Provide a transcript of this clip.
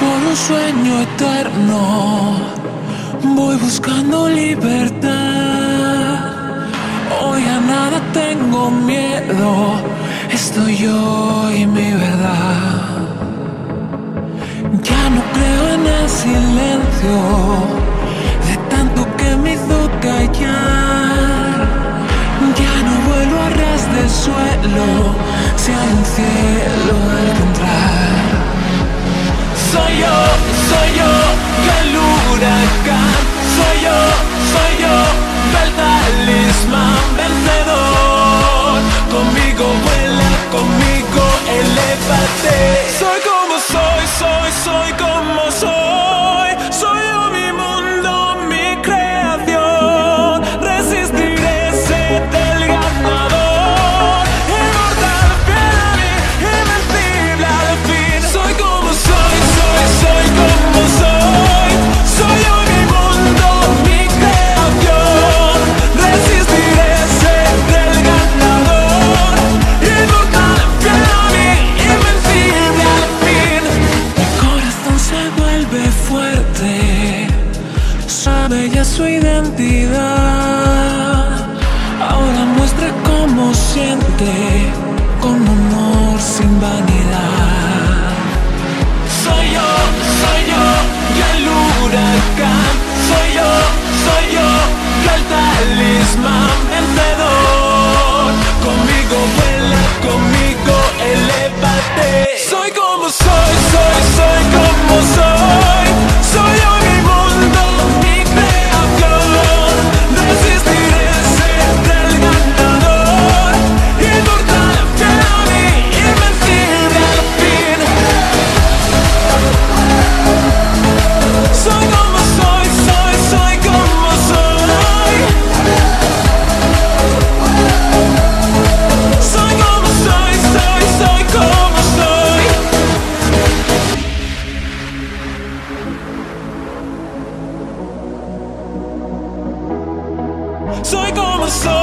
por un sueño eterno. Voy buscando libertad. Hoy a nada tengo miedo. Estoy yo y mi verdad. Ya no creo en el silencio de tanto que me hizo callar. Ya no vuelo a ras del suelo si huracán. Soy yo, Sabe ya su identidad. Ahora muestra cómo siente, con honor sin vanidad. Soy yo, soy yo, y el huracán. Soy yo, soy yo, y el talismán vencedor. Conmigo vuela, conmigo elévate. Soy como soy, Soy